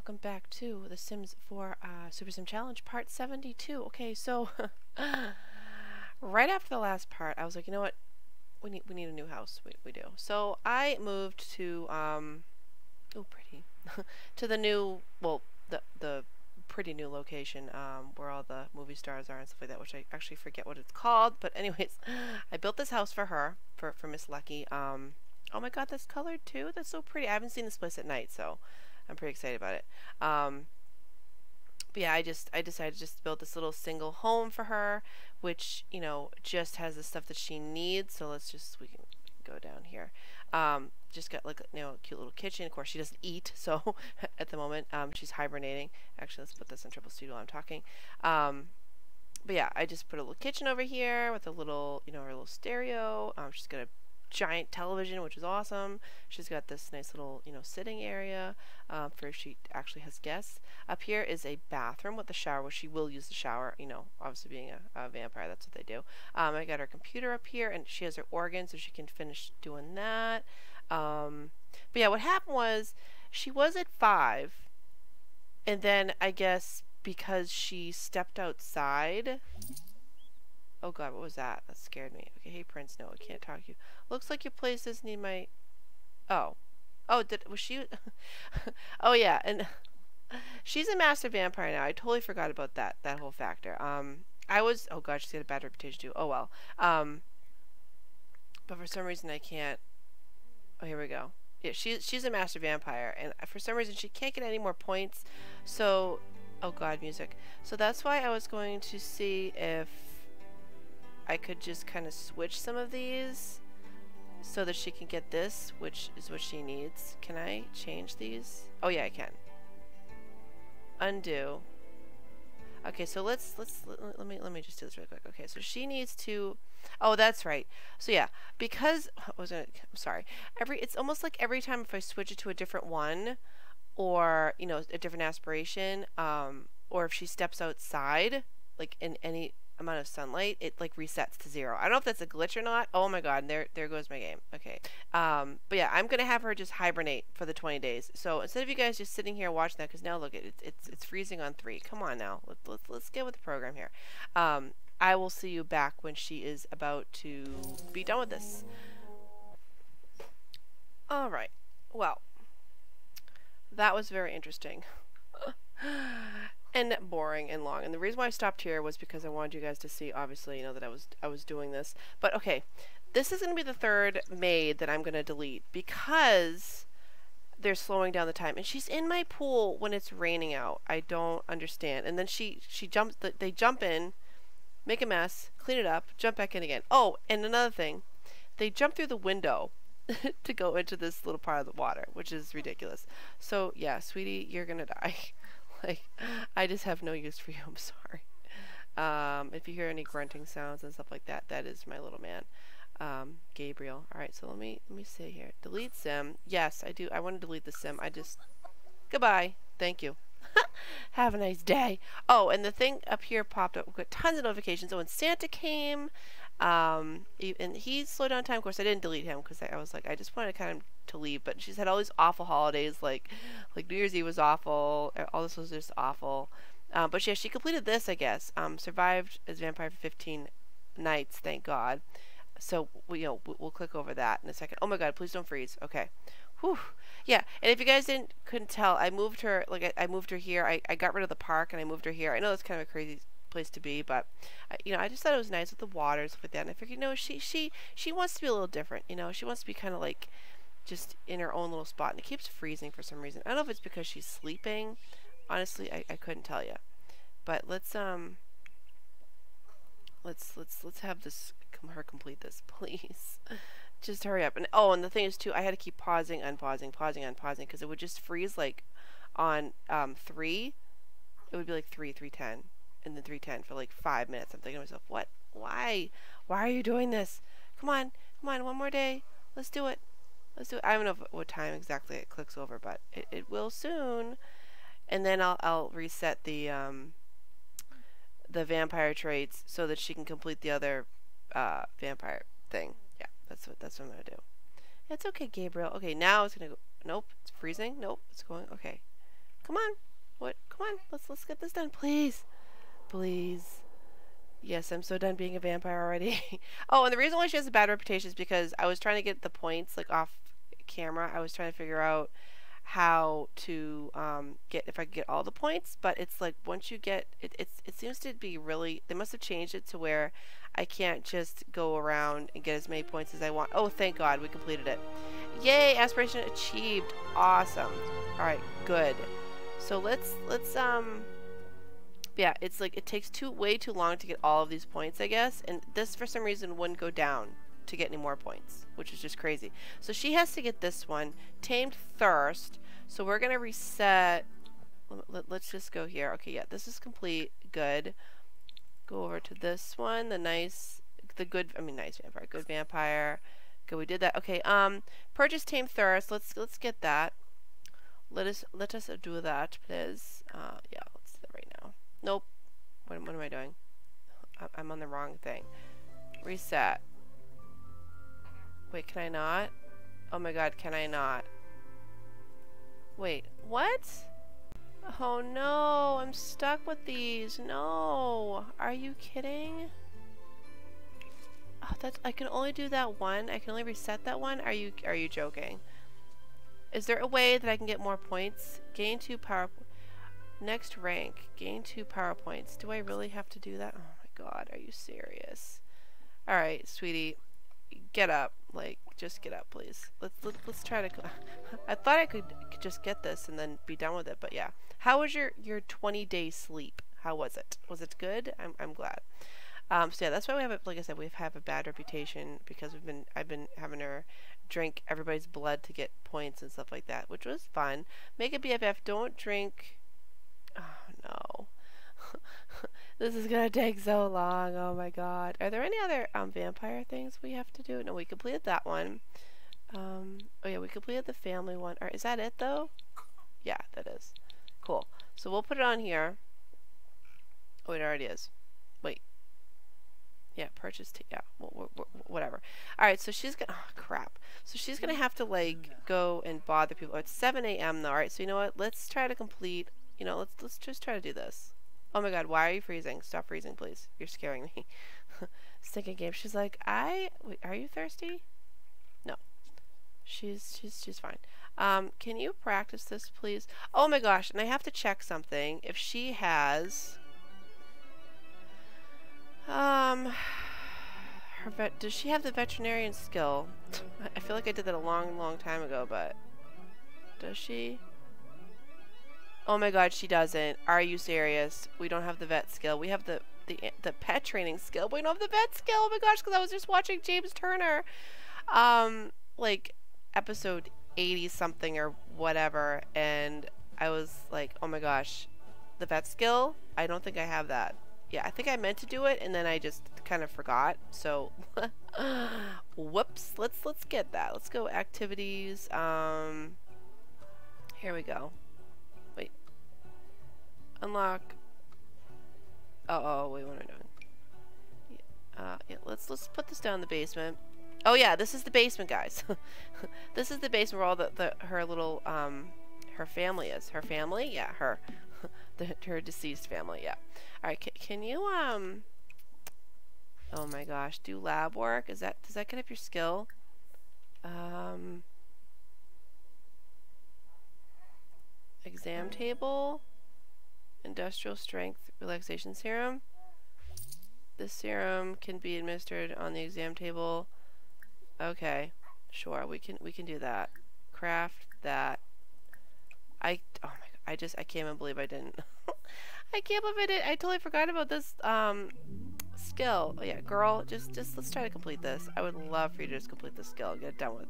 welcome back to The Sims 4 uh, Super Sim Challenge Part 72. Okay, so right after the last part, I was like, you know what? We need we need a new house. We we do. So I moved to um, oh pretty, to the new well the the pretty new location um, where all the movie stars are and stuff like that, which I actually forget what it's called. But anyways, I built this house for her for for Miss Lucky. Um, oh my God, that's colored too. That's so pretty. I haven't seen this place at night, so. I'm pretty excited about it. Um, but yeah, I just I decided just to build this little single home for her, which you know just has the stuff that she needs. So let's just we can go down here. Um, just got like you know a cute little kitchen. Of course, she doesn't eat, so at the moment um, she's hibernating. Actually, let's put this in triple studio while I'm talking. Um, but yeah, I just put a little kitchen over here with a little you know her little stereo. Um, she's got a giant television, which is awesome. She's got this nice little, you know, sitting area um, for if she actually has guests. Up here is a bathroom with a shower, where she will use the shower, you know, obviously being a, a vampire, that's what they do. Um, I got her computer up here, and she has her organ, so she can finish doing that. Um, but yeah, what happened was she was at five, and then I guess because she stepped outside Oh god, what was that? That scared me. Okay, hey Prince, no, I can't talk to you. Looks like your place doesn't need my... Oh. Oh, did was she... oh yeah, and she's a master vampire now. I totally forgot about that, that whole factor. Um, I was... Oh god, she's got a bad reputation too. Oh well. Um, but for some reason I can't... Oh, here we go. Yeah, she, she's a master vampire, and for some reason she can't get any more points, so... Oh god, music. So that's why I was going to see if I could just kind of switch some of these so that she can get this, which is what she needs. Can I change these? Oh yeah, I can. Undo. Okay, so let's let's let, let me let me just do this real quick. Okay, so she needs to. Oh, that's right. So yeah, because was it? I'm sorry. Every it's almost like every time if I switch it to a different one, or you know a different aspiration, um, or if she steps outside, like in any amount of sunlight, it like resets to zero. I don't know if that's a glitch or not. Oh my god, there there goes my game. Okay. Um, but yeah, I'm gonna have her just hibernate for the 20 days. So instead of you guys just sitting here watching that, because now look, it's it's it's freezing on three. Come on now, let's let's let's get with the program here. Um, I will see you back when she is about to be done with this. All right. Well, that was very interesting. and boring and long. And the reason why I stopped here was because I wanted you guys to see, obviously, you know, that I was I was doing this. But okay, this is going to be the third maid that I'm going to delete because they're slowing down the time. And she's in my pool when it's raining out. I don't understand. And then she she jumps. They jump in, make a mess, clean it up, jump back in again. Oh, and another thing, they jump through the window. to go into this little part of the water, which is ridiculous. So yeah, sweetie, you're gonna die. like, I just have no use for you. I'm sorry. Um, if you hear any grunting sounds and stuff like that, that is my little man, um, Gabriel. All right, so let me let me see here. Delete sim. Yes, I do. I want to delete the sim. I just goodbye. Thank you. Have a nice day. Oh, and the thing up here popped up. We've got tons of notifications. Oh, when Santa came, um, and he slowed down time. Of course, I didn't delete him because I, I, was like, I just wanted to kind of to leave. But she's had all these awful holidays, like like New Year's Eve was awful. All this was just awful. Uh, but yeah, she completed this, I guess. Um, survived as vampire for 15 nights, thank God. So we, you know, we'll click over that in a second. Oh my God, please don't freeze. Okay. Whew. Yeah, and if you guys didn't couldn't tell, I moved her like I, I moved her here. I, I got rid of the park and I moved her here. I know it's kind of a crazy place to be. But you know, I just thought it was nice with the water and stuff like that. And I figured, you know, she she she wants to be a little different. You know, she wants to be kind of like just in her own little spot. And it keeps freezing for some reason. I don't know if it's because she's sleeping. Honestly, I, I couldn't tell you. But let's um let's let's let's have this her complete this, please. just hurry up. And oh, and the thing is too, I had to keep pausing, unpausing, pausing, unpausing because it would just freeze like on um three. It would be like three, three ten in the 310 for like five minutes. I'm thinking to myself, what? Why? Why are you doing this? Come on, come on, one more day. Let's do it. Let's do it. I don't know what time exactly it clicks over, but it, it will soon. And then I'll I'll reset the um the vampire traits so that she can complete the other uh, vampire thing. Yeah, that's what that's what I'm gonna do. It's okay, Gabriel. Okay, now it's gonna go. Nope, it's freezing. Nope, it's going. Okay, Come on. What? Come on. Let's let's get this done, please. Please. Yes, I'm so done being a vampire already. oh, and the reason why she has a bad reputation is because I was trying to get the points like off camera. I was trying to figure out how to um, get if I could get all the points, but it's like once you get it, it's it seems to be really they must have changed it to where I can't just go around and get as many points as I want. Oh, thank God, we completed it. Yay, aspiration achieved. Awesome. All right, good. So let's let's um yeah, it's like it takes too way too long to get all of these points, I guess, and this for some reason wouldn't go down to get any more points, which is just crazy. So she has to get this one, Tamed Thirst. So we're going to reset. Let, us just go here. Okay, yeah, this is complete. Good. Go over to this one, the nice, the good, I mean nice vampire, good vampire. Good, we did that. Okay, um, purchase Tamed Thirst. Let's, let's get that. Let us, let us do that, please. Uh, yeah, let's do that right now. Nope. What, what am I doing? I'm on the wrong thing. Reset. Wait, can I not? Oh my god, can I not? Wait, what? Oh no, I'm stuck with these. No. Are you kidding? Oh, that's I can only do that one. I can only reset that one. Are you are you joking? Is there a way that I can get more points? Gain 2 power Next rank. Gain 2 power points. Do I really have to do that? Oh my god, are you serious? Alright, sweetie get up. Like, just get up, please. Let's let, us let us try to. I thought I could, could just get this and then be done with it, but yeah. How was your your 20 day sleep? How was it? Was it good? I'm I'm glad. Um, so yeah, that's why we have it. Like I said, we have a bad reputation because we've been I've been having her drink everybody's blood to get points and stuff like that, which was fun. Make a BFF. Don't drink. Oh no. this is gonna take so long. Oh my god. Are there any other um, vampire things we have to do? No, we completed that one. Um, oh yeah, we completed the family one. Or is that it though? Yeah, that is. Cool. So we'll put it on here. Oh, it already is. Wait. Yeah, purchase. yeah, whatever. All right, so she's gonna. Oh crap. So she's gonna have to like go and bother people. It's 7 a.m. though. All right, so you know what? Let's try to complete. You know, let's let's just try to do this. Oh my god, why are you freezing? Stop freezing, please. You're scaring me. Stinking game. She's like, I... Wait, are you thirsty? No. She's, she's, she's fine. Um, can you practice this, please? Oh my gosh, and I have to check something. If she has... Um... Her vet... Does she have the veterinarian skill? I feel like I did that a long, long time ago, but... Does she? Oh my god, she doesn't. Are you serious? We don't have the vet skill. We have the the the pet training skill. We don't have the vet skill. Oh my gosh, because I was just watching James Turner, um, like episode eighty something or whatever, and I was like, oh my gosh, the vet skill. I don't think I have that. Yeah, I think I meant to do it, and then I just kind of forgot. So, whoops. Let's let's get that. Let's go activities. Um, here we go. Unlock. Oh, oh, wait, what am I doing? Yeah, uh, yeah, let's let's put this down in the basement. Oh yeah, this is the basement, guys. this is the basement where all the, the her little um her family is. Her family, yeah, her the, her deceased family, yeah. All right, can you um? Oh my gosh, do lab work? Is that does that get up your skill? Um, exam table. Industrial Strength Relaxation Serum. This serum can be administered on the exam table. Okay, sure, we can we can do that. Craft that. I oh my god, I just I can't even believe I didn't. I can't believe I did. I totally forgot about this um skill. Oh yeah, girl, just just let's try to complete this. I would love for you to just complete this skill and get it done with.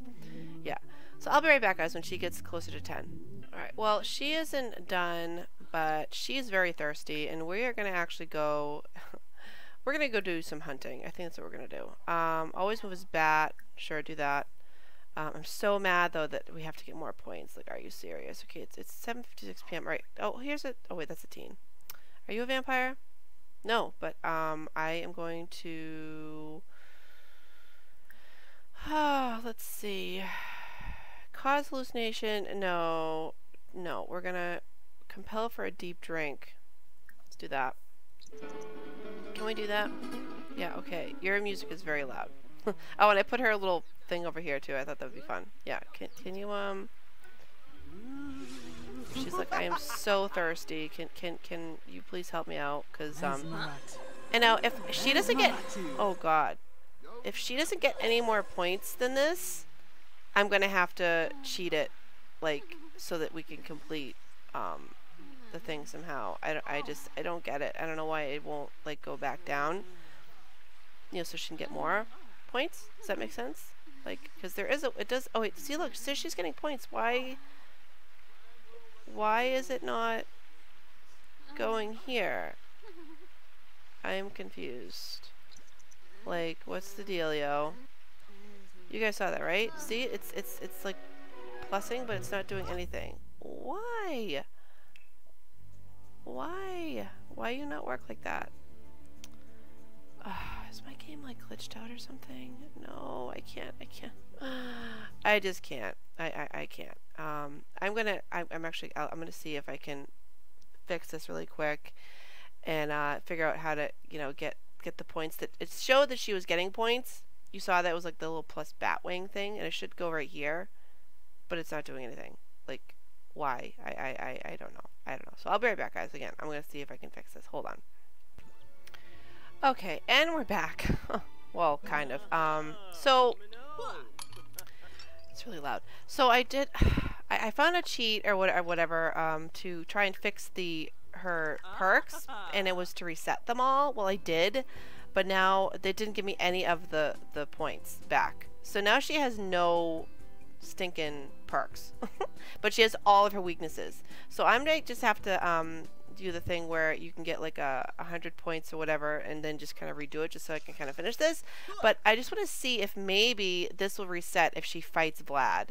Yeah. So I'll be right back, guys, when she gets closer to 10. Alright, well, she isn't done but she's very thirsty, and we are going to actually go... we're going to go do some hunting. I think that's what we're going to do. Um, always move his bat. Sure, do that. Um, I'm so mad, though, that we have to get more points. Like, are you serious? Okay, it's, it's 7.56 p.m. Right. Oh, here's a... Oh, wait, that's a teen. Are you a vampire? No, but um, I am going to... Oh, let's see. Cause hallucination. No. No, we're going to compel for a deep drink. Let's do that. Can we do that? Yeah, okay. Your music is very loud. oh, and I put her a little thing over here too. I thought that would be fun. Yeah, can, can you, um... She's like, I am so thirsty. Can can can you please help me out? Cause um, and now if she doesn't get, oh god, if she doesn't get any more points than this, I'm gonna have to cheat it, like so that we can complete um the thing somehow. I I just I don't get it. I don't know why it won't like go back down. You know, so she can get more points. Does that make sense? Like, because there is a, it does. Oh wait, see, look, so she's getting points. Why? Why is it not going here? I am confused. Like, what's the dealio? You guys saw that, right? See, it's it's it's like plusing, but it's not doing anything. Why? Why? Why you not work like that? Uh, is my game like glitched out or something? No, I can't. I can't. I just can't. I, I, I can't. Um, I'm gonna, I, I'm actually, I'm gonna see if I can fix this really quick and uh, figure out how to, you know, get get the points that it showed that she was getting points. You saw that was like the little plus bat wing thing, and it should go right here, but it's not doing anything. Like, why? I, I, I, I don't know. I don't know. So I'll be right back, guys. Again, I'm gonna see if I can fix this. Hold on. Okay, and we're back. well, kind of. Um, so it's really loud. So I did, I, I found a cheat or whatever, whatever um, to try and fix the her perks, and it was to reset them all. Well, I did, but now they didn't give me any of the the points back. So now she has no stinking perks, but she has all of her weaknesses. So I'm gonna just have to um, do the thing where you can get like a, a hundred points or whatever and then just kind of redo it just so I can kind of finish this. But I just want to see if maybe this will reset if she fights Vlad.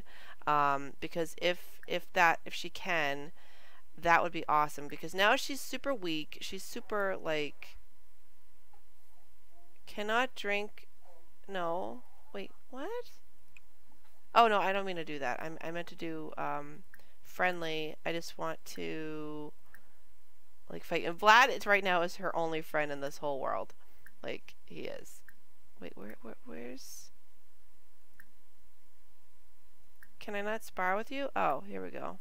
Um, because if if that if she can, that would be awesome because now she's super weak. She's super like cannot drink. No, wait, what? Oh no, I don't mean to do that. I'm I meant to do um, friendly. I just want to like fight. And Vlad is right now is her only friend in this whole world. Like he is. Wait, where, where where's? Can I not spar with you? Oh, here we go.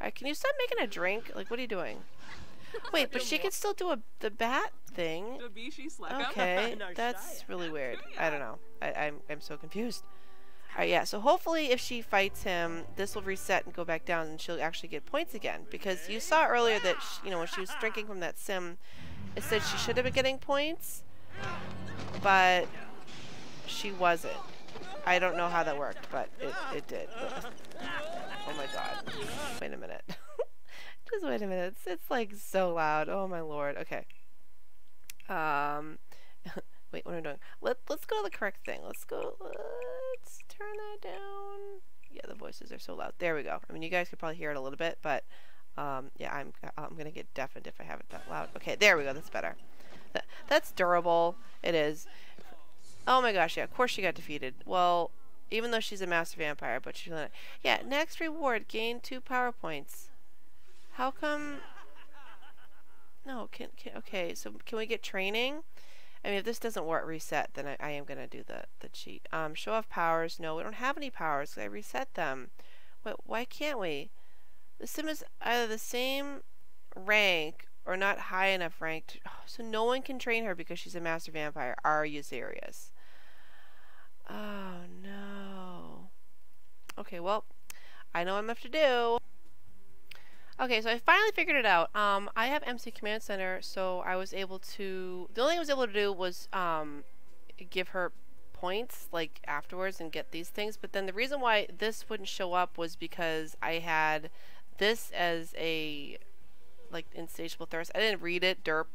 Alright, can you stop making a drink? Like, what are you doing? Wait, but she can still do a the bat thing. Okay, that's really weird. I don't know. I, I'm I'm so confused. Yeah, so hopefully if she fights him, this will reset and go back down and she'll actually get points again. Because you saw earlier that, she, you know, when she was drinking from that sim, it said she should have been getting points, but she wasn't. I don't know how that worked, but it, it did. Oh my god. Wait a minute. Just wait a minute. It's, it's like so loud. Oh my lord. Okay. Um... Wait, what am I doing? Let, let's go to the correct thing. Let's go, let's turn that down. Yeah, the voices are so loud. There we go. I mean, you guys could probably hear it a little bit, but um, yeah, I'm, I'm going to get deafened if I have it that loud. Okay, there we go. That's better. That, that's durable. It is. Oh my gosh, yeah, of course she got defeated. Well, even though she's a master vampire, but she's not. Yeah, next reward, gain two power points. How come... No, can, can okay, so can we get training? I mean, if this doesn't work, reset, then I, I am going to do the, the cheat. Um, show off powers. No, we don't have any powers. I reset them. Wait, why can't we? The sim is either the same rank or not high enough ranked. Oh, so no one can train her because she's a master vampire. Are you serious? Oh, no. Okay, well, I know what I'm have to do. Okay, so I finally figured it out. Um, I have MC Command Center, so I was able to... The only thing I was able to do was um, give her points, like, afterwards and get these things. But then the reason why this wouldn't show up was because I had this as a, like, insatiable thirst. I didn't read it, derp.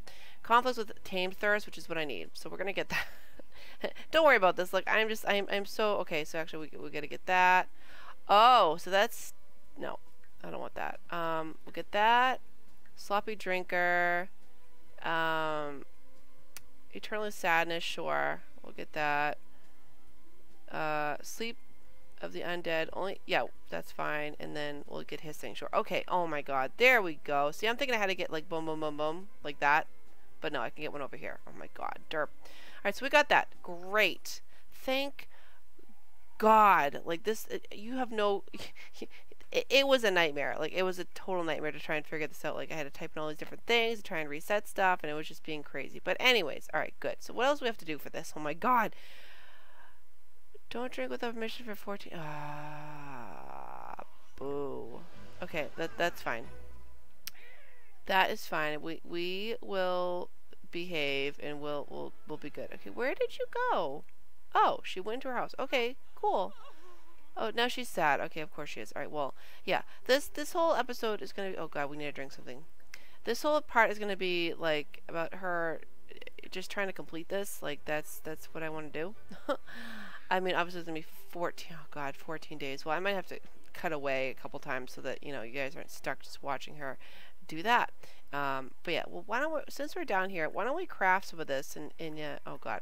Conflicts with tamed thirst, which is what I need. So we're to get that. Don't worry about this. Like, I'm just... I'm, I'm so... Okay, so actually we, we got to get that. Oh, so that's... No. I don't want that. Um, we'll get that. Sloppy Drinker. Um, Eternal Sadness, sure. We'll get that. Uh, sleep. of the undead. Only, yeah, that's fine. And then we'll get hissing. Sure. Okay. Oh my god. There we go. See, I'm thinking I had to get like boom, boom, boom, boom, like that. But no, I can get one over here. Oh my god. Derp. Alright, so we got that. Great. Thank God. Like this, you have no... It, it, was a nightmare. Like, it was a total nightmare to try and figure this out. Like, I had to type in all these different things to try and reset stuff, and it was just being crazy. But anyways, alright, good. So what else do we have to do for this? Oh my god. Don't drink without permission for 14... Ah, boo. Okay, that that's fine. That is fine. We we will behave and we'll we'll we'll be good. Okay, where did you go? Oh, she went to her house. Okay, cool. Oh, now she's sad. Okay, of course she is. All right. Well, yeah. This this whole episode is gonna. Be, oh God, we need to drink something. This whole part is gonna be like about her just trying to complete this. Like that's that's what I want to do. I mean, obviously it's gonna be 14. Oh God, 14 days. Well, I might have to cut away a couple times so that you know you guys aren't stuck just watching her do that. Um, but yeah, well, why don't we, since we're down here, why don't we craft some of this and, and uh, oh God,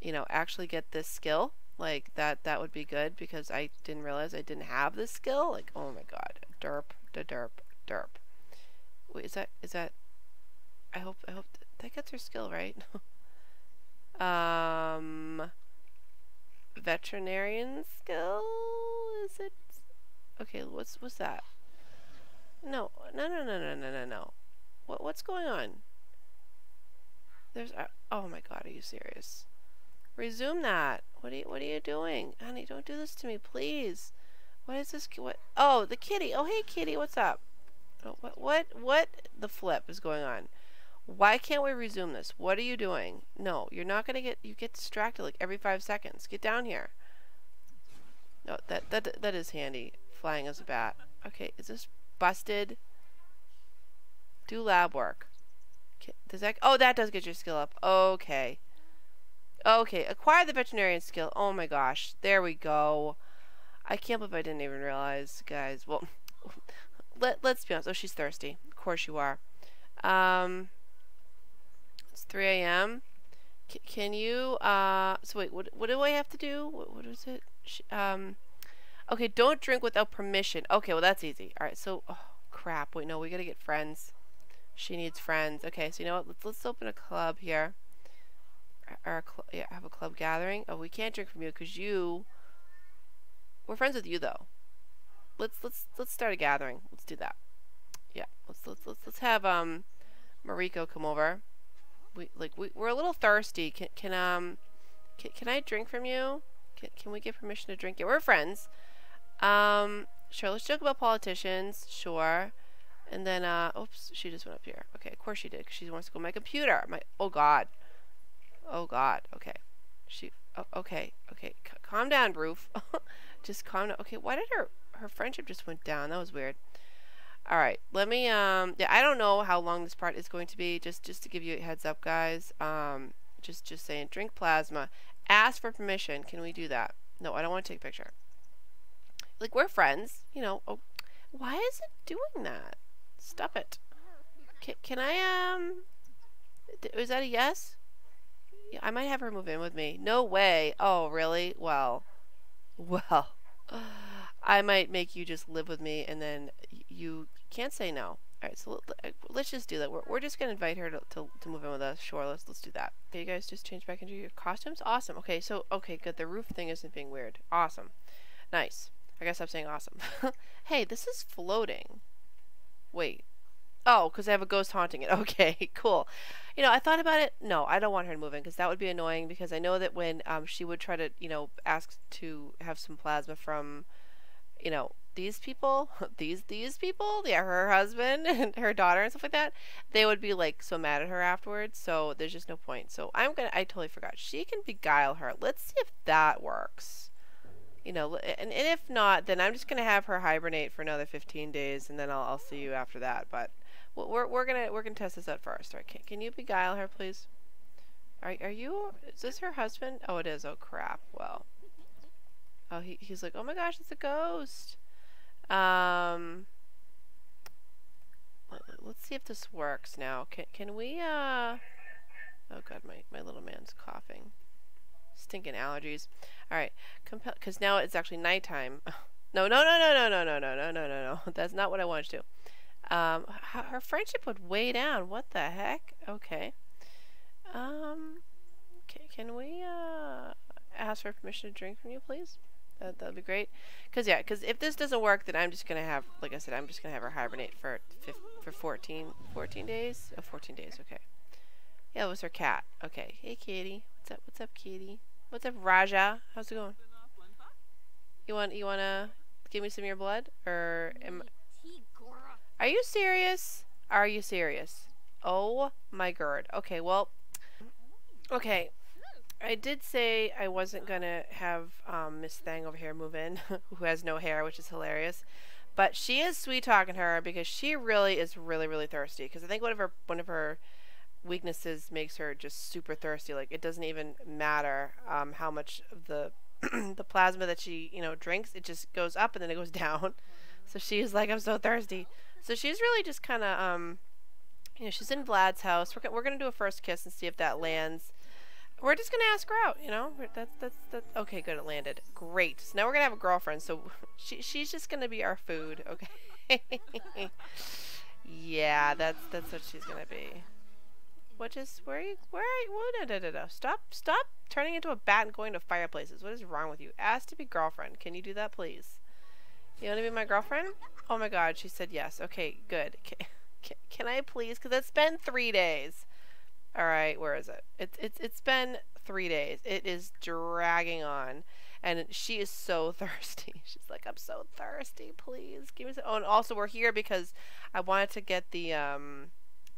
you know, actually get this skill? Like that, that would be good because I didn't realize I didn't have this skill. Like, oh my God, derp, da derp, derp. Wait, is that, is that, I hope, I hope that gets her skill, right? um, veterinarian skill? Is it? Okay, what's what's that? No, no, no, no, no, no, no, no. What what's going on? There's uh, oh my god, are you serious? Resume that. What are you what are you doing? Honey, don't do this to me, please. What is this what Oh, the kitty. Oh, hey kitty, what's up? Oh, what what what the flip is going on? Why can't we resume this? What are you doing? No, you're not going to get, you get distracted like every five seconds. Get down here. No, that, that, that is handy. Flying as a bat. Okay, is this busted? Do lab work. Does that, oh, that does get your skill up. Okay. Okay, acquire the veterinarian skill. Oh my gosh, there we go. I can't believe I didn't even realize, guys. Well, let, let's be honest. Oh, she's thirsty. Of course you are. Um, it's 3 a.m. can you, uh, so wait, what, what do I have to do? What, what is it? um, okay, don't drink without permission. Okay, well, that's easy. All right, so, oh, crap. Wait, no, we gotta get friends. She needs friends. Okay, so you know what? Let's, let's open a club here. Or, yeah, have a club gathering. Oh, we can't drink from you because you, we're friends with you, though. Let's, let's, let's start a gathering. Let's do that. Yeah, let's, let's, let's, let's have, um, Mariko come over we like we, we're a little thirsty. Can can um can, can I drink from you? Can, can we get permission to drink? Yeah, we're friends. Um, sure. Let's joke about politicians. Sure. And then uh, oops, she just went up here. Okay, of course she did. Cause she wants to go my computer. My oh god. Oh god. Okay. She. Oh, okay. Okay. C calm down, Roof. just calm down. Okay. Why did her her friendship just went down? That was weird. Alright, let me, um, yeah, I don't know how long this part is going to be, just, just to give you a heads up, guys, um, just, just saying, drink plasma, ask for permission, can we do that? No, I don't want to take a picture. Like, we're friends, you know, oh, why is it doing that? Stop it. Can, can I, um, is that a yes? Yeah, I might have her move in with me. No way. Oh, really? Well, well, I might make you just live with me and then you can't say no. All right, so uh, let's just do that. We're, we're just going to invite her to, to, to, move in with us. Sure, let's, let's do that. Okay, you guys just change back into your costumes? Awesome. Okay, so, okay, good. The roof thing isn't being weird. Awesome. Nice. I guess I'm saying awesome. hey, this is floating. Wait. Oh, because I have a ghost haunting it. Okay, cool. You know, I thought about it. No, I don't want her to move in because that would be annoying because I know that when um, she would try to, you know, ask to have some plasma from, you know, these people, these these people, yeah, her husband and her daughter and stuff like that, they would be like so mad at her afterwards. So there's just no point. So I'm gonna, I totally forgot. She can beguile her. Let's see if that works. You know, and, and if not, then I'm just gonna have her hibernate for another 15 days, and then I'll, I'll see you after that. But we're we're gonna we're gonna test this out first. All right, can, can you beguile her, please? Are are you? Is this her husband? Oh, it is. Oh crap. Well. Oh, he, he's like, oh my gosh, it's a ghost. Um, let's see if this works now. Can, can we, uh, oh god, my, my little man's coughing. stinking allergies. All right, compel. because now it's actually nighttime. no, no, no, no, no, no, no, no, no, no, no. That's not what I wanted to do. Um, her friendship would weigh down. What the heck? Okay. Um, can, we uh ask for permission to drink from you, please? That that'd be great. Cause yeah, cause if this doesn't work, then I'm just gonna have, like I said, I'm just gonna have her hibernate for for 14, 14 days. Oh, 14 days. Okay. Yeah, it was her cat. Okay. Hey, kitty. What's up? What's up, kitty? What's up, Raja? How's it going? You want you wanna give me some of your blood, or am? Are you serious? Are you serious? Oh my god. Okay. Well. Okay. I did say I wasn't gonna have um, Miss Thang over here move in, who has no hair, which is hilarious. But she is sweet talking her because she really is really really thirsty. Because I think one of her one of her weaknesses makes her just super thirsty. Like it doesn't even matter um, how much of the the plasma that she you know drinks, it just goes up and then it goes down. So she's like, I'm so thirsty. So she's really just kind of um, you know, she's in Vlad's house. We're we're gonna do a first kiss and see if that lands we're just gonna ask her out, you know. That's that's that's okay. Good, it landed. Great. So now we're gonna have a girlfriend. So she she's just gonna be our food, okay? yeah, that's that's what she's gonna be. What is where are you where are you? Whoa, no, no, no, no. Stop stop turning into a bat and going to fireplaces. What is wrong with you? Ask to be girlfriend. Can you do that, please? You want to be my girlfriend? Oh my God, she said yes. Okay, good. Can, can, I please? Because it's been three days. All right, where is it? It's it's it's been three days. It is dragging on, and she is so thirsty. She's like, I'm so thirsty. Please give me some. Oh, and also we're here because I wanted to get the um,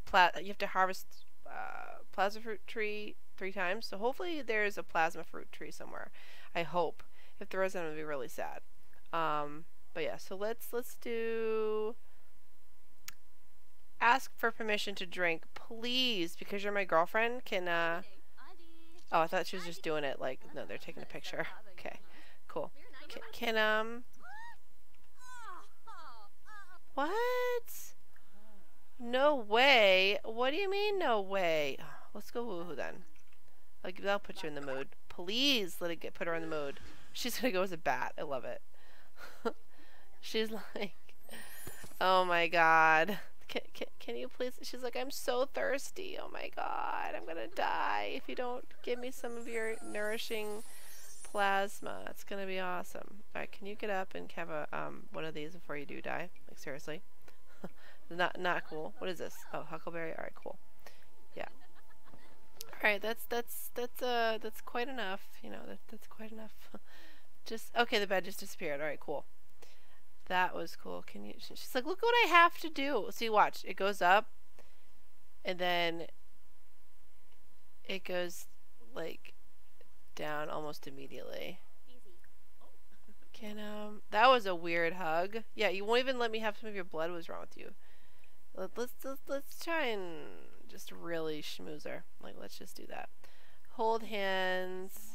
pla- You have to harvest uh, plasma fruit tree three times. So hopefully there's a plasma fruit tree somewhere. I hope. If there isn't, it'll be really sad. Um, but yeah, so let's let's do ask for permission to drink, please, because you're my girlfriend. Can uh Oh, I thought she was just doing it like no, they're taking a picture. Okay. Cool. Can, can um What? No way. What do you mean no way? Let's go woohoo then. Like that'll put you in the mood. Please let it get put her in the mood. She's gonna go as a bat. I love it. She's like, oh my god can, can, can you please? She's like, I'm so thirsty. Oh my god, I'm gonna die if you don't give me some of your nourishing plasma. It's gonna be awesome. Alright, can you get up and have a um one of these before you do die? Like seriously. not not cool. What is this? Oh, huckleberry. Alright, cool. Yeah. Alright, that's that's that's uh that's quite enough. You know, that that's quite enough. just okay, the bed just disappeared. Alright, cool. That was cool. Can you? She's like, look what I have to do. See, watch. It goes up, and then it goes like down almost immediately. Can um? That was a weird hug. Yeah, you won't even let me have some of your blood. What's wrong with you? Let, let's let's let's try and just really schmooze her. Like, let's just do that. Hold hands.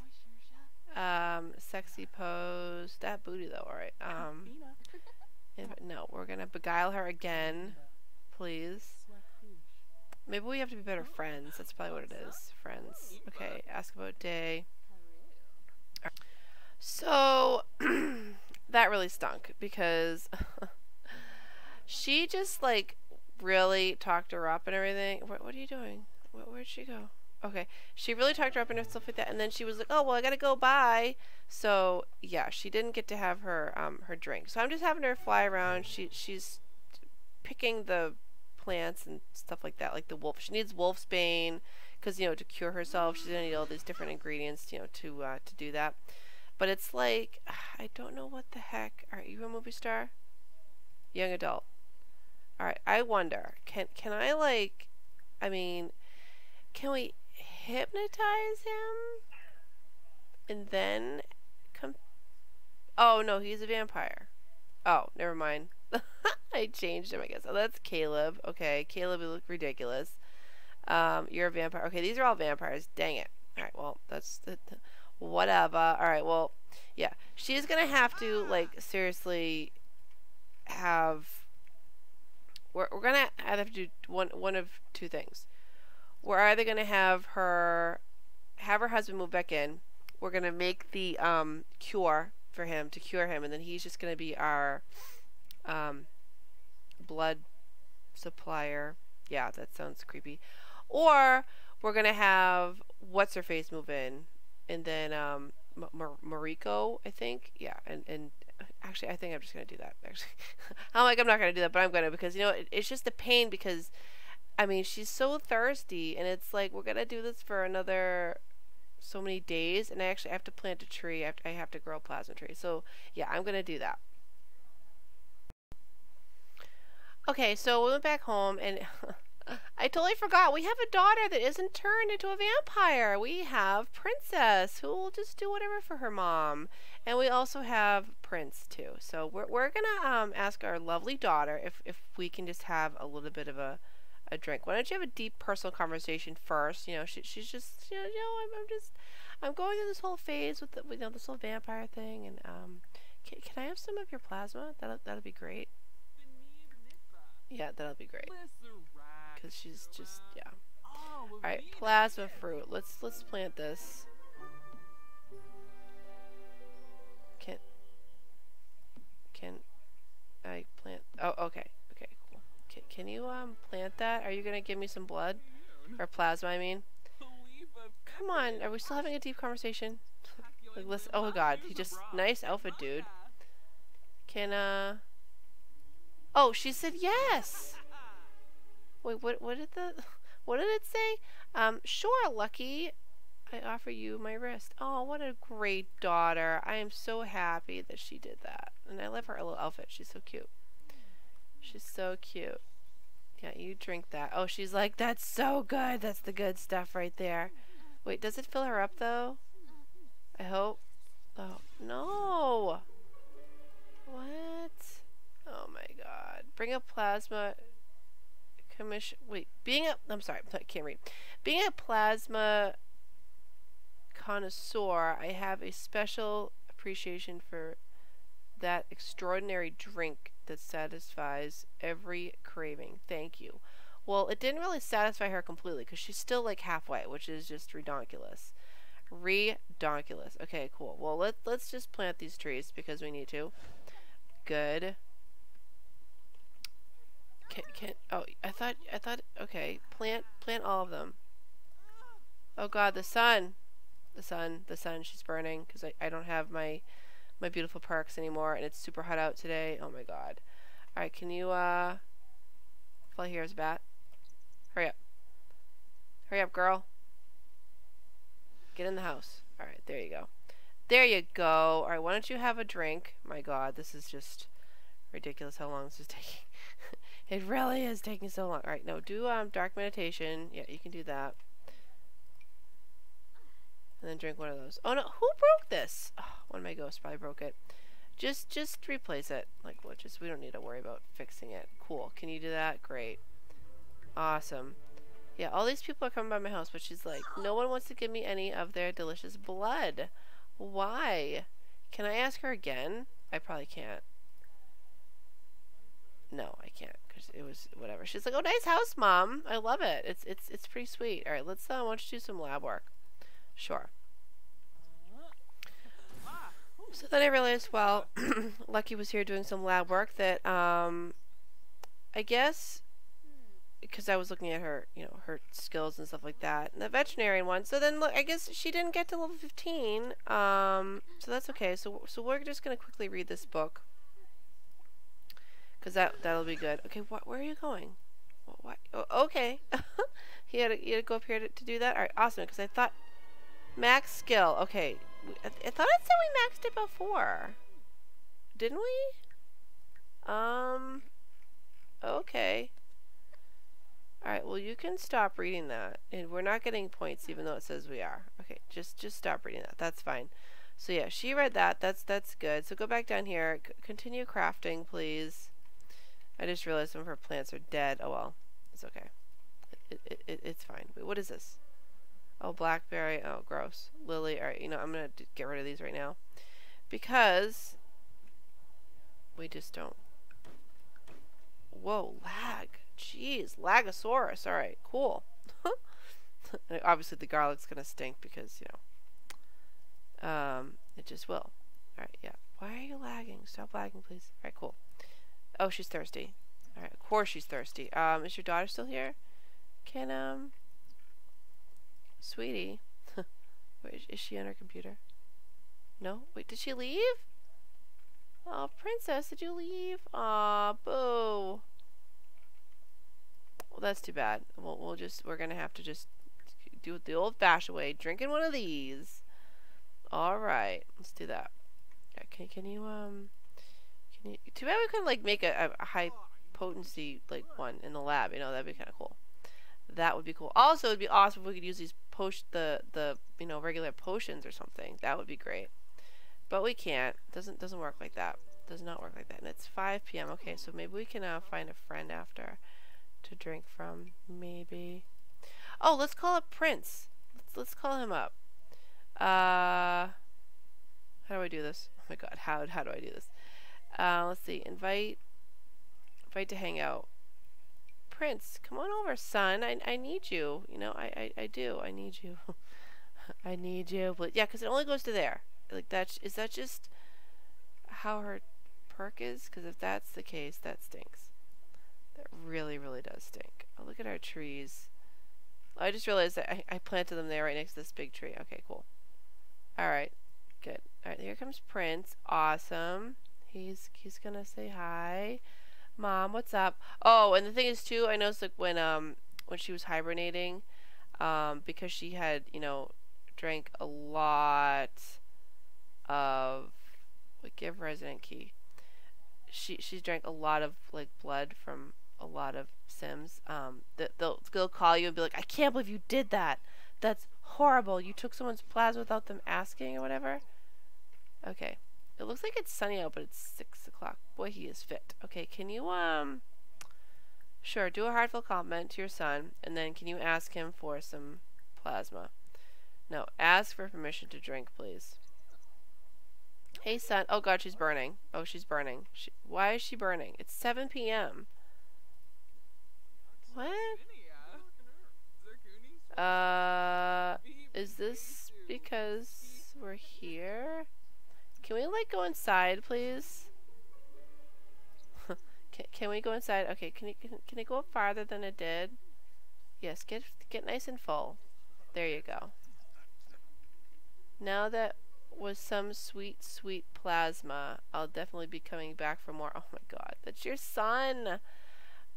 Um, sexy pose. That booty though. All right. Um. If, no, we're gonna beguile her again, please. Maybe we have to be better friends. That's probably what it is. Friends. Okay, ask about day. So, that really stunk because she just like really talked her up and everything. What, what are you doing? Where, where'd she go? Okay. She really talked her up and stuff like that. And then she was like, oh, well, I got to go by. So, yeah, she didn't get to have her um, her drink. So I'm just having her fly around. She She's picking the plants and stuff like that, like the wolf. She needs wolf's bane because, you know, to cure herself, she's to need all these different ingredients, you know, to, uh, to do that. But it's like, I don't know what the heck. Are you a movie star? Young adult. Alright, I wonder, can, can I, like, I mean, can we hypnotize him and then come oh no he's a vampire. Oh never mind. I changed him I guess. Oh that's Caleb. Okay Caleb you look ridiculous. Um you're a vampire. Okay these are all vampires. Dang it. Alright well that's the, the, whatever. Alright well yeah. She's gonna have to like seriously have we're, we're gonna have to do one one of two things we're either going to have her have her husband move back in we're gonna make the um, cure for him to cure him, and then he's just gonna be our um, blood supplier. Yeah, that sounds creepy. Or we're gonna have what's her face move in, and then um, Mariko, I think. Yeah, and and actually, I think I'm just gonna do that. Actually, I'm like I'm not gonna do that, but I'm gonna because you know it, it's just a pain because, I mean, she's so thirsty, and it's like we're gonna do this for another so many days, and I actually have to plant a tree. I have to, I have to grow a plasma tree. So yeah, I'm gonna do that. Okay, so we went back home, and I totally forgot. We have a daughter that isn't turned into a vampire. We have Princess, who will just do whatever for her mom. And we also have Prince, too. So we're, we're to um, ask our lovely daughter if, if we can just have a little bit of a, a drink. Why don't you have a deep personal conversation first? You know, she, she's just, you know, I'm, I'm just, I'm going through this whole phase with, the, you know, this whole vampire thing. And um, can, can I have some of your plasma? That'll, that'll be great. Yeah, that'll be great because she's just yeah. All right, plasma fruit. Let's let's plant this. Can can I plant? Oh, okay. Can, you um plant that? Are you gonna give me some blood or plasma? I mean. Come on, are we still having a deep conversation? like, listen. Oh God, he just nice outfit, dude. Can uh. Oh, she said yes. Wait, what? What did the? What did it say? Um, sure, Lucky. I offer you my wrist. Oh, what a great daughter. I am so happy that she did that. And I love her little outfit. She's so cute. She's so cute. Yeah, you drink that. Oh, she's like, that's so good. That's the good stuff right there. Wait, does it fill her up, though? I hope. Oh, no. What? Oh, my God. Bring a plasma commission. Wait, being a. I'm sorry, I can't read. Being a plasma connoisseur, I have a special appreciation for that extraordinary drink that satisfies every craving. Thank you. Well, it didn't really satisfy her completely because she's still like halfway, which is just redonkulous. Redonkulous. Okay, cool. Well, let, let's just plant these trees because we need to. Good. Can, can, oh, I thought, I thought, okay, plant, plant all of them. Oh god, the sun! The sun, the sun, she's burning, because I, I don't have my, my beautiful perks anymore, and it's super hot out today. Oh my god. Alright, can you, uh, fly here as a bat? Hurry up. Hurry up, girl. Get in the house. Alright, there you go. There you go. Alright, why don't you have a drink? My god, this is just ridiculous how long this is taking. It really is taking so long. Alright, no, do um, dark meditation. Yeah, you can do that. And then drink one of those. Oh no, who broke this? Oh, one of my ghosts probably broke it. Just just replace it. Like, what? Just we don't need to worry about fixing it. Cool. Can you do that? Great. Awesome. Yeah, all these people are coming by my house, but she's like, no one wants to give me any of their delicious blood. Why? Can I ask her again? I probably can't. No, I can't because it was whatever. She's like, "Oh, nice house, mom. I love it. It's it's it's pretty sweet. All right, let's uh, why don't you do some lab work? Sure." So then I realized, well, Lucky was here doing some lab work that, um, I guess, because I was looking at her, you know, her skills and stuff like that, and the veterinarian one. So then, look, I guess she didn't get to level 15. Um, so that's okay. So so we're just gonna quickly read this book. Because that, that'll be good. Okay, wh where are you going? What? what? Oh, okay. he, had to, he had to go up here to, to do that? Alright, awesome. Because I thought... Max skill. Okay. I, thought I said we maxed it before. Didn't we? Um... Okay. Alright, well you can stop reading that. And we're not getting points even though it says we are. Okay, just just stop reading that. That's fine. So yeah, she read that. That's that's good. So go back down here. C continue crafting, please. I just realized some of her plants are dead. Oh well, it's okay. It, it, it, it's fine. Wait, what is this? Oh, blackberry. Oh, gross. Lily. Alright, you know, I'm going to get rid of these right now. Because we just don't. Whoa, lag. Jeez, Lagosaurus. Alright, cool. Obviously the garlic's going to stink because, you know, Um, it just will. Alright, yeah. Why are you lagging? Stop lagging, please. Alright, cool. Oh, she's thirsty. Alright, of course she's thirsty. Um, is your daughter still here? Can, um... Sweetie. Wait, is, she on her computer? No? Wait, did she leave? Oh, princess, did you leave? Aw, boo. Well, that's too bad. We'll, we'll just, we're gonna have to just do it the old-fashioned way. Drinking one of these. Alright, let's do that. Okay, can you, um... Can you... Too bad we couldn't, like, make a, a high potency, like, one in the lab. You know, that'd be kind of cool. That would be cool. Also, it'd be awesome if we could use these potion, the, the, you know, regular potions or something. That would be great. But we can't. Doesn't doesn't work like that. Does not work like that. And it's 5 p.m. Okay, so maybe we can uh, find a friend after to drink from. Maybe. Oh, let's call up Prince. Let's let's call him up. Uh, how do I do this? Oh my God, how how do I do this? Uh, let's see. Invite invite to hang out. Prince, come on over, son. I I need you. You know, I I, I do. I need you. I need you. But yeah, because it only goes to there. Like that is that just how her perk is? Because if that's the case, that stinks. That really, really does stink. Oh, look at our trees. Oh, I just realized that I, I planted them there right next to this big tree. Okay, cool. Alright, good. Alright, here comes Prince. Awesome. He's he's gonna say hi. Mom, what's up? Oh, and the thing is too, I noticed like when um when she was hibernating, um, because she had, you know, drank a lot of like give resident key. She she's drank a lot of like blood from a lot of Sims. Um, that they'll they'll call you and be like, I can't believe you did that. That's horrible. You took someone's plasma without them asking or whatever. Okay. It looks like it's sunny out, but it's six o'clock. Boy, he is fit. Okay, can you um Sure, do a heartfelt compliment to your son, and then can you ask him for some plasma? No, ask for permission to drink, please. Hey, son. Oh, God, she's burning. Oh, she's burning. She, why is she burning? It's 7 p.m. What? Uh, is this because we're here? Can we, like, go inside, please? can, can we go inside? Okay, can it, can, can it go up farther than it did? Yes, get, get nice and full. There you go. Now that was some sweet, sweet plasma. I'll definitely be coming back for more. Oh my god, that's your son!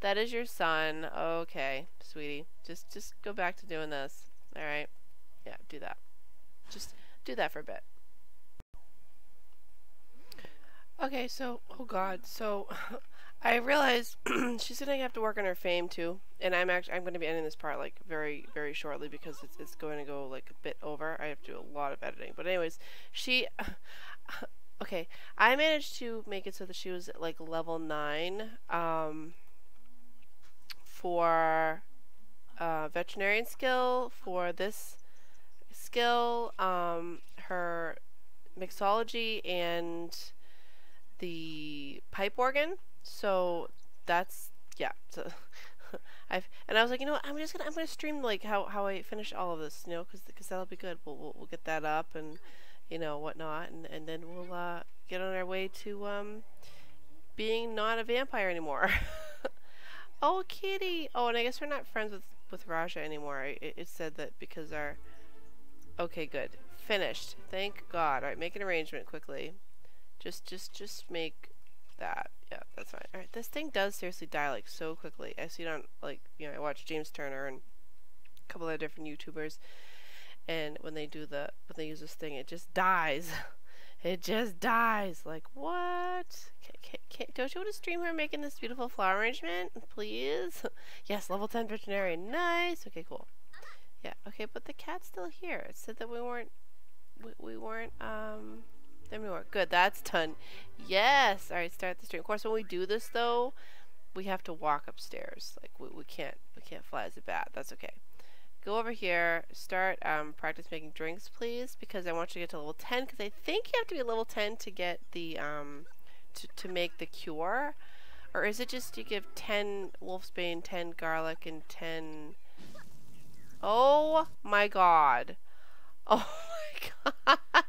That is your son. Okay, sweetie. Just just go back to doing this. Alright? Yeah, do that. Just do that for a bit. Okay, so, oh god, so I realize she's gonna have to work on her fame too, and I'm actually I'm gonna be ending this part like very very shortly because it's it's going to go like a bit over. I have to do a lot of editing, but anyways, she. okay, I managed to make it so that she was at like level nine um, for uh, veterinarian skill for this skill, um, her mixology and the pipe organ so that's yeah. So I've and I was like, you know, what, I'm just gonna I'm gonna stream like how how I finish all of this, you know, because because that'll be good. We'll, we'll we'll get that up and you know whatnot, and and then we'll uh, get on our way to um being not a vampire anymore. oh, kitty. Oh, and I guess we're not friends with with Raja anymore. It, it said that because our okay, good, finished. Thank God. All right, make an arrangement quickly. Just just just make that. Yeah, that's fine. Alright, this thing does seriously die like so quickly. I see it on like you know, I watch James Turner and a couple of different YouTubers and when they do the when they use this thing it just dies. it just dies. Like what? Can, can, don't you want to stream her making this beautiful flower arrangement? Please? yes, level 10 veterinarian. Nice. Okay, cool. Yeah, okay, but the cat's still here. It said that we weren't we, we weren't um there we are. Good, that's done. Yes! Alright, start the stream. Of course, when we do this, though, we have to walk upstairs. Like, we, we can't we can't fly as a bat. That's okay. Go over here, start um, practice making drinks, please, because I want you to get to level 10, because I think you have to be level 10 to get the, um, to, to make the cure. Or is it just you give 10 wolfsbane, 10 garlic, and 10... Oh my god. Oh my god.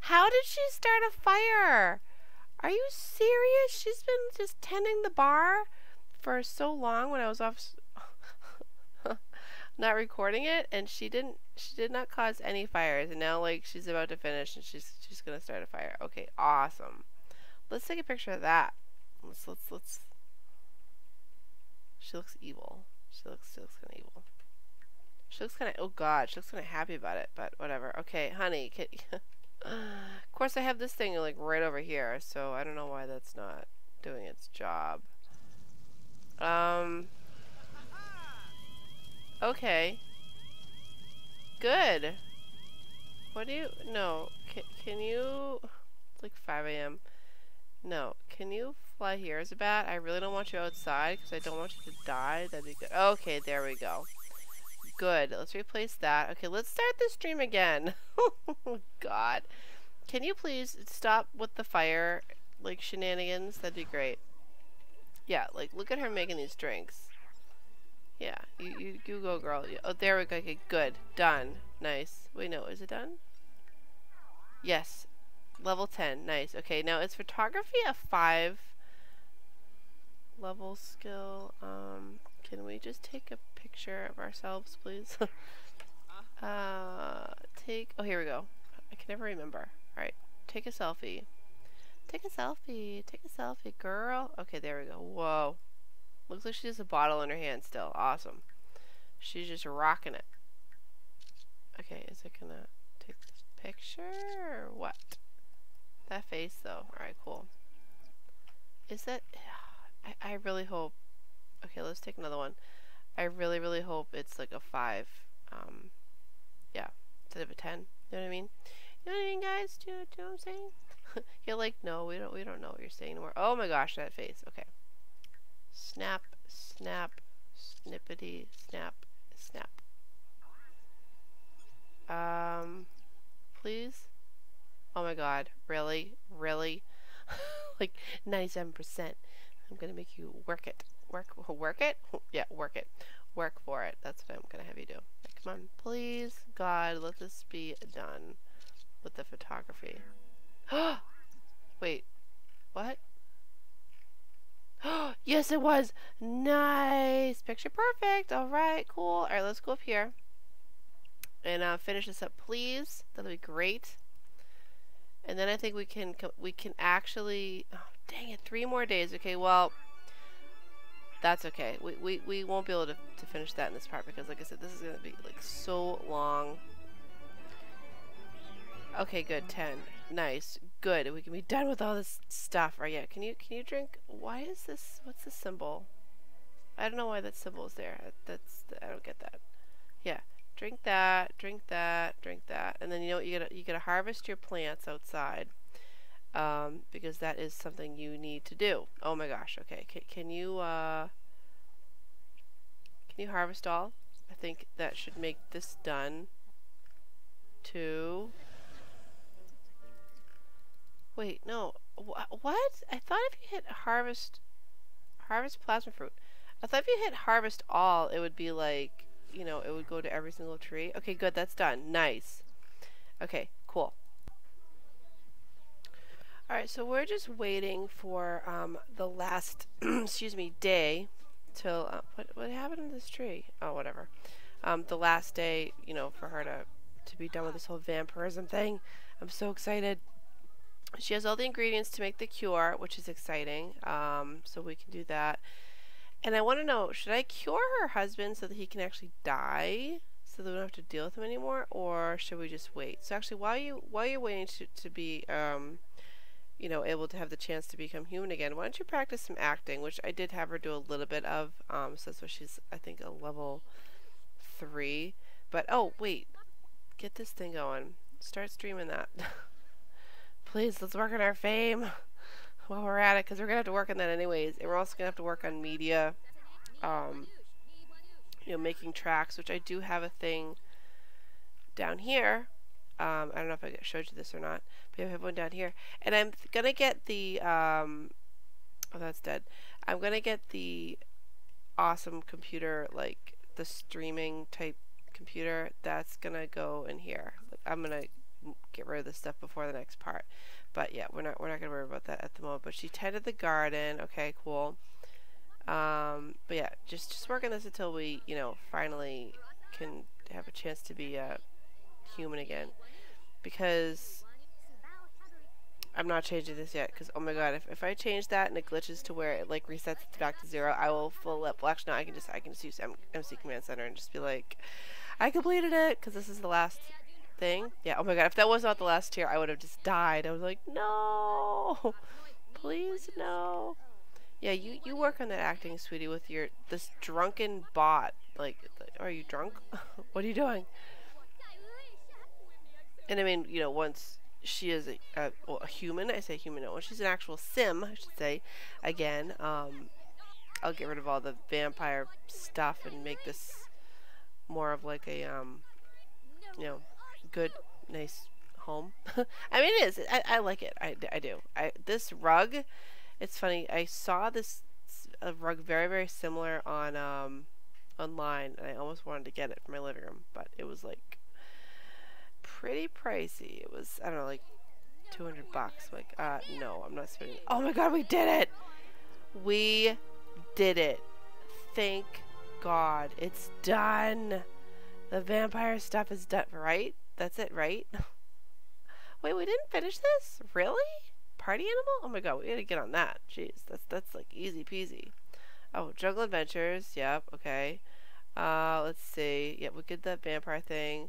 How did she start a fire? Are you serious? She's been just tending the bar for so long when I was off not recording it and she didn't she did not cause any fires and now like she's about to finish and she's she's gonna start a fire. Okay, awesome. Let's take a picture of that. Let's let's let's she looks evil. She looks she looks kinda evil. She looks kinda oh god, she looks kinda happy about it, but whatever. Okay, honey, can, of course I have this thing like right over here, so I don't know why that's not doing its job. Um Okay. Good. What do you... No. Can, can you... It's like 5 a.m. No. Can you fly here as a bat? I really don't want you outside because I don't want you to die. That'd be good. Okay, there we go. Good. Let's replace that. Okay, let's start the stream again. oh, God. Can you please stop with the fire, like, shenanigans? That'd be great. Yeah, like, look at her making these drinks. Yeah, you, you, you go, girl. Oh, there we go. Okay, good. Done. Nice. Wait, no. Is it done? Yes. Level 10. Nice. Okay, now is photography a 5 level skill? Um, can we just take a picture of ourselves, please? uh, take... Oh, here we go. I can never remember. Alright. Take a selfie. Take a selfie. Take a selfie, girl. Okay, there we go. Whoa. Looks like she has a bottle in her hand still. Awesome. She's just rocking it. Okay, is it gonna take this picture or what? That face though. Alright, cool. Is that... I, I really hope... Okay, let's take another one. I really, really hope it's like a 5. Um, yeah, instead of a 10. You know what I mean? You know what I mean, guys? Do you, do you know what I'm saying? you're like, no, we don't, we don't know what you're saying anymore. Oh my gosh, that face. Okay. Snap, snap, snippety, snap, snap. Um, please? Oh my god, really? Really? like 97%. I'm gonna make you work it. Work, work it? yeah, work it. Work for it. That's what I'm gonna have you do. Come on, please, God, let this be done with the photography. Wait, what? yes, it was. Nice. Picture perfect. All right, cool. All right, let's go up here and uh, finish this up, please. That'll be great. And then I think we can we can actually. Oh, dang it! Three more days. Okay, well, that's okay. We we we won't be able to to finish that in this part because, like I said, this is gonna be like so long. Okay, good. Ten. Nice. Good. We can be done with all this stuff. Right, yeah. Can you can you drink why is this what's the symbol? I don't know why that symbol is there. That's I don't get that. Yeah. Drink that, drink that, drink that. And then you know what you gotta you gotta harvest your plants outside. Um, because that is something you need to do. Oh my gosh, okay. Can, can you uh can you harvest all? I think that should make this done. Two. Wait, no. Wh what? I thought if you hit harvest, harvest plasma fruit. I thought if you hit harvest all, it would be like, you know, it would go to every single tree. Okay, good. That's done. Nice. Okay, cool. Alright, so we're just waiting for um, the last, excuse me, day till, uh, what, what happened to this tree? Oh, whatever. Um, the last day, you know, for her to, to be done with this whole vampirism thing. I'm so excited she has all the ingredients to make the cure, which is exciting. Um, so we can do that. And I want to know, should I cure her husband so that he can actually die, so that we don't have to deal with him anymore, or should we just wait? So actually, while you while you're waiting to to be, um, you know, able to have the chance to become human again, why don't you practice some acting, which I did have her do a little bit of. Um, so that's why she's I think a level three. But oh wait, get this thing going. Start streaming that. Please, let's work on our fame while we're at it, because we're going to have to work on that anyways. And we're also to have to work on media, um, you know, making tracks, which I do have a thing down here. Um, I don't know if I showed you this or not, but I have one down here. And I'm going to get the, um, oh, that's dead. I'm going to get the awesome computer, like the streaming type computer, that's going to go in here. I'm going to get rid of this stuff before the next part. But yeah, we're not we're not gonna worry about that at the moment. But she tended the garden. Okay, cool. Um, but yeah, just just work on this until we, you know, finally can have a chance to be a human again. Because I'm not changing this yet. Because oh my god, if if I change that and it glitches to where it like resets it back to zero, I will full up. Well, actually, no, I can just I can just use M MC Command Center and just be like, I completed it because this is the last thing. Yeah, oh my god, if that was not the last tier, I would have just died. I was like, no, please no. Yeah, you, you work on that acting, sweetie, with your, this drunken bot. Like, are you drunk? what are you doing? And I mean, you know, once she is a, a, well, a human, I say human, no, she's an actual sim, I should say, again, um, I'll get rid of all the vampire stuff and make this more of like a, um, you know, good, nice home. I mean, it is. I, I like it. I, I do. I This rug, it's funny. I saw this a rug very, very similar on um, online, and I almost wanted to get it for my living room, but it was like pretty pricey. It was, I don't know, like 200 bucks. Like, uh, no, I'm not spending. Oh my god, we did it! We did it. Thank God. It's done. The vampire stuff is done, right? That's it, right? Wait, we didn't finish this? Really? Party animal? Oh my god, we gotta get on that. Jeez, that's that's like easy peasy. Oh, Jungle Adventures. Yep, okay. Uh, let's see. Yep, we did that vampire thing.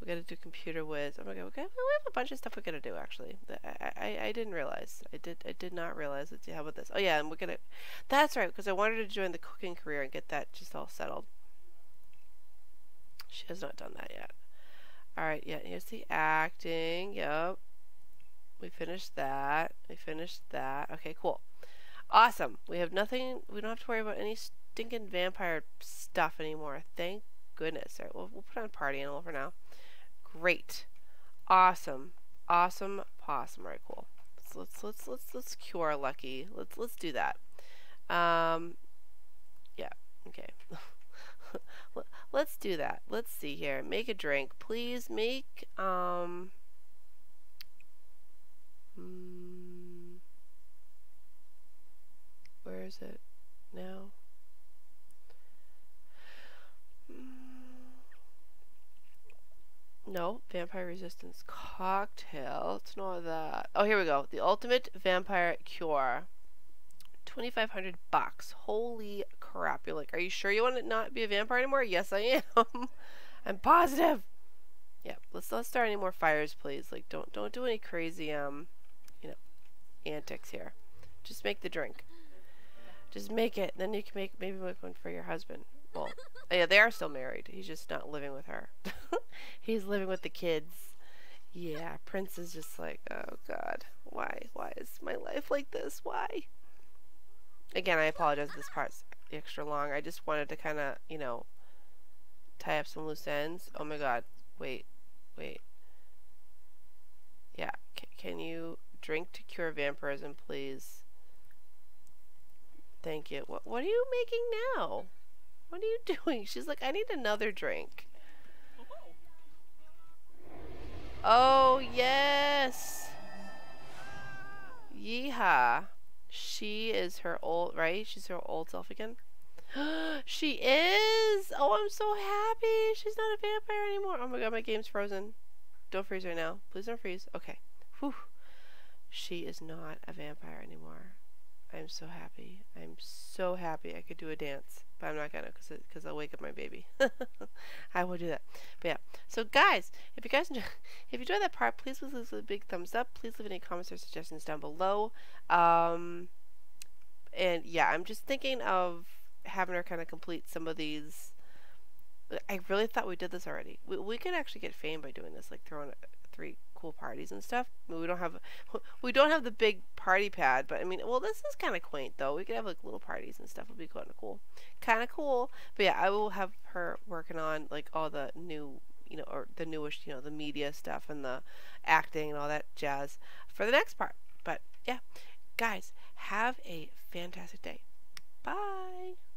We gotta do computer whiz. Oh my god, okay. We have a bunch of stuff we gotta do actually. I, I, I didn't realize. I did I did not realize. Let's see, how about this? Oh yeah, and we're gonna. That's right, because I wanted to join the cooking career and get that just all settled. She has not done that yet. Alright, yeah, here's the acting. Yep. We finished that. We finished that. Okay, cool. Awesome. We have nothing. We don't have to worry about any stinking vampire stuff anymore. Thank goodness. Alright, we'll, we'll put on party animal for now. Great. Awesome. Awesome possum. Alright, cool. Let's, let's let's let's let's cure Lucky. Let's let's do that. Um yeah, okay. Let's do that. Let's see here. Make a drink. Please make, um, mm, where is it now? Mm, no, vampire resistance cocktail. It's not that. Oh, here we go. The ultimate vampire cure. 2500 bucks. Holy crap. You're like, are you sure you want to not be a vampire anymore? Yes, I am. I'm positive. Yeah, let's not start any more fires, please. Like, don't don't do any crazy, um, you know, antics here. Just make the drink. Just make it. Then you can make maybe make one for your husband. Well, yeah, they are still married. He's just not living with her. He's living with the kids. Yeah, Prince is just like, oh God, why? Why is my life like this? Why? Again, I apologize this part's extra long. I just wanted to kind of, you know, tie up some loose ends. Oh my god. Wait. Wait. Yeah. C can you drink to cure vampirism, please? Thank you. What, what are you making now? What are you doing? She's like, I need another drink. Oh, yes! Yeehaw. She is her old, right? She's her old self again. she is! Oh, I'm so happy! She's not a vampire anymore. Oh my god, my game's frozen. Don't freeze right now. Please don't freeze. Okay. Whew. She is not a vampire anymore. I'm so happy. I'm so happy I could do a dance. But I'm not gonna because because I'll wake up my baby. I will do that. But yeah. So guys, if you guys enjoy, if you enjoyed that part, please leave a big thumbs up. Please leave any comments or suggestions down below. Um, and yeah, I'm just thinking of having her kind of complete some of these. I really thought we did this already. We we could actually get fame by doing this, like throwing three cool parties and stuff. We don't have we don't have the big party pad, but I mean, well, this is kind of quaint though. We could have like little parties and stuff. Would be kind of cool, kind of cool. But yeah, I will have her working on like all the new, you know, or the newest, you know, the media stuff and the acting and all that jazz for the next part. But yeah, guys, have a fantastic day. Bye.